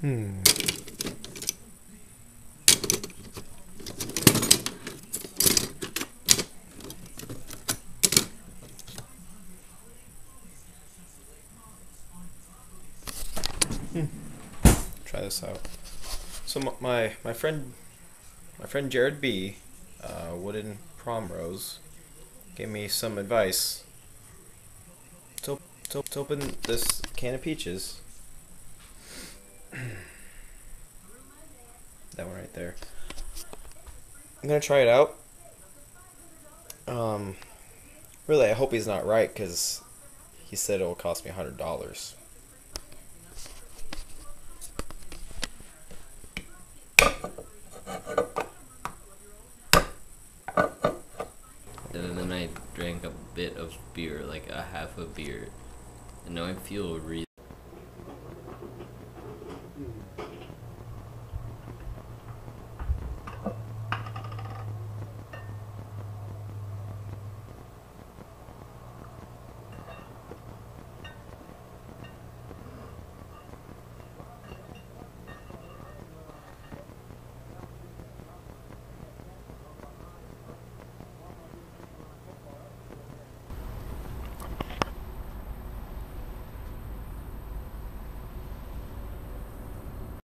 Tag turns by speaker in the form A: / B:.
A: Hmm. Hmm. Try this out. So my my friend my friend Jared B, uh, Wooden Prom Rose, gave me some advice. To, to open this can of peaches. that one right there. I'm gonna try it out. Um, really, I hope he's not right because he said it will cost me a hundred dollars.
B: And then I drank a bit of beer, like a half a beer. And now I feel really